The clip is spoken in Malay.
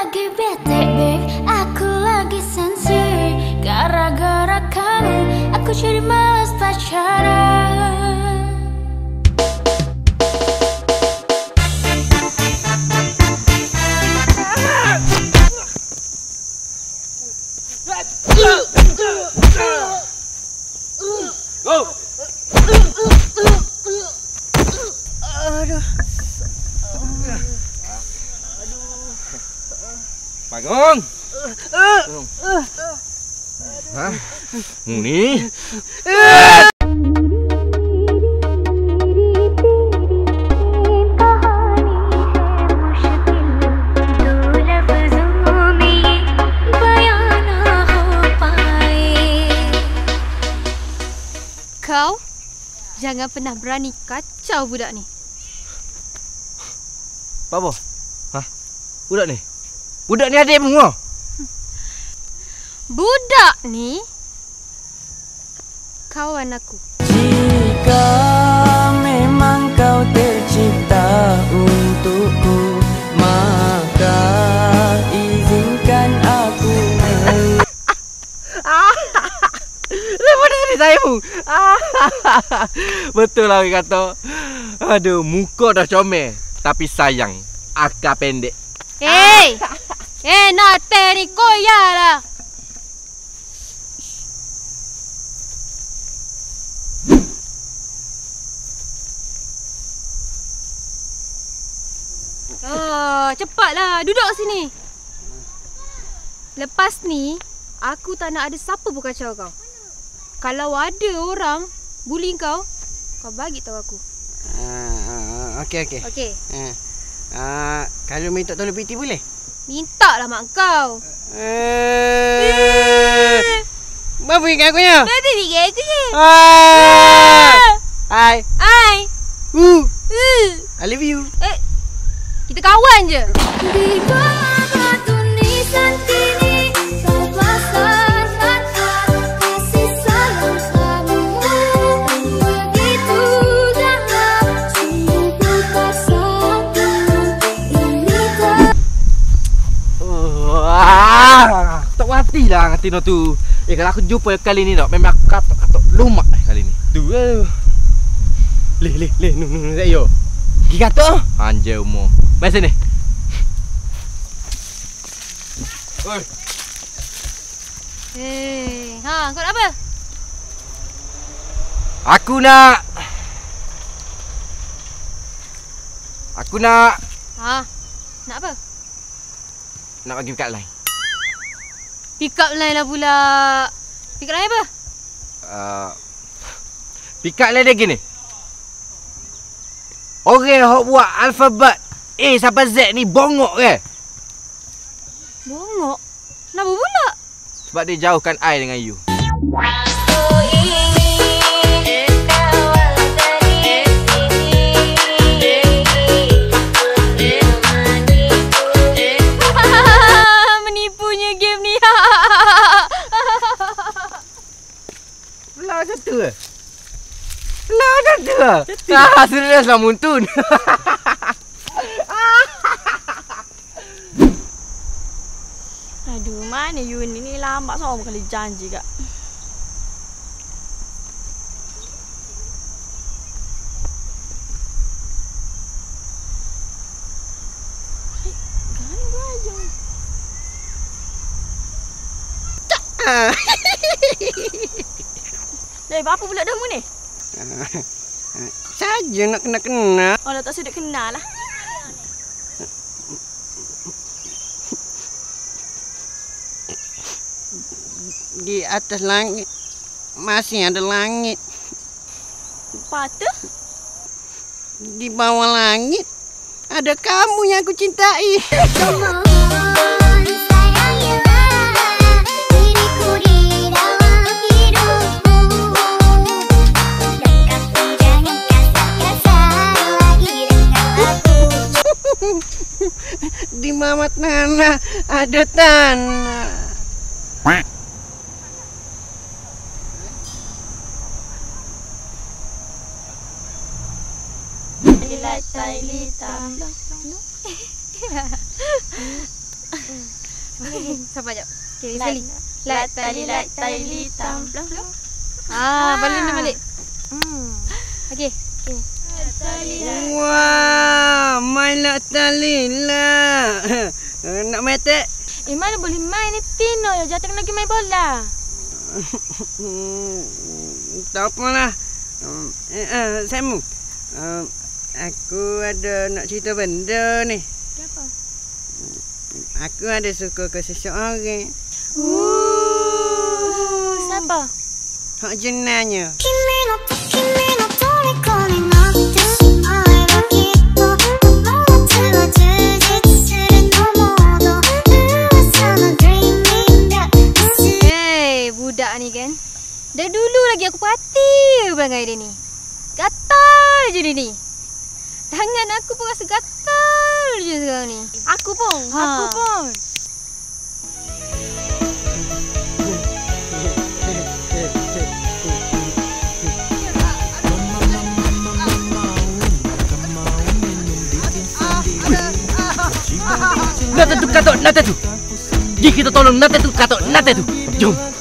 lagi bete Aku lagi sensi Gara-gara kamu Aku jadi malas pacaran Bangun. Ha? Ni. Kau jangan pernah berani kacau budak ni. Apa? Ha? Budak ni. Budak ni adikmu ke? Budak ni kawan aku. Jika memang kau tercipta untukku Maka izinkan aku Lepas dari saya Betul lah kata. Aduh, muka dah comel. Tapi sayang, akar pendek. Hei! Eh, ni koyak lah. Oh, cepatlah. Duduk sini. Lepas ni, aku tak nak ada siapa pun kacau kau. Kalau ada orang bully kau, kau bagi tahu aku. uh, Okey okey Okey. uh, uh, Kalau minta tolong PT boleh? Minta lah mak kau. Eh, Apa ingat aku nya? Baby fikir aku je. Ah. Hai Hai. uh, Uh. I love you Eh, kita kawan je. Lah Tino tu. Eh kalau aku jumpa kali ni tak memang aku katok katok lumak eh kali ni. Tu eh. Leh leh leh nu nu saya. Gigi katok. Anjay umur. Mai sini. Oi, Eh, ha, kau nak apa? aku nak Aku nak Ha, nak apa? nak bagi kat line. Pick up line lah pula. Pick up line apa? Uh, pick up line dia gini. Orang hok buat alfabet A sampai Z ni bongok ke? Bongok. Kenapa pula? Sebab dia jauhkan I dengan you. Ah, serius lah muntun. Aduh, mana Yun ni lambat sama kali janji kak. Eh. Eh, apa pula dah mu ni? Saja nak kena-kena Oh, dah tak sudah kenal lah. Di atas langit. Masih ada langit. Patut. Di bawah langit. Ada kamu yang aku cintai Di mamat nana ada tanah Sabar jap. Okey, Lat- sekali. Lat tali lat tali tam. Ah, balik ni balik. Hmm. Okey. Wah, main lah tali lah. Nak main tak? Eh mana boleh main ni Tino ya jatuh lagi main bola. Hmm, tak apalah. Um, eh, uh, Samu. Um, aku ada nak cerita benda ni. Apa? Aku ada suka ke seseorang. Uh, siapa? Hak jenanya. Dulu lagi aku perhati perangai dia ni. Gatal je dia ni. Tangan aku pun rasa gatal je sekarang ni. Aku pun. Ha. Aku pun. Nata tu katok, nata tu. Gi kita tolong nata tu katok, nata tu. Jom.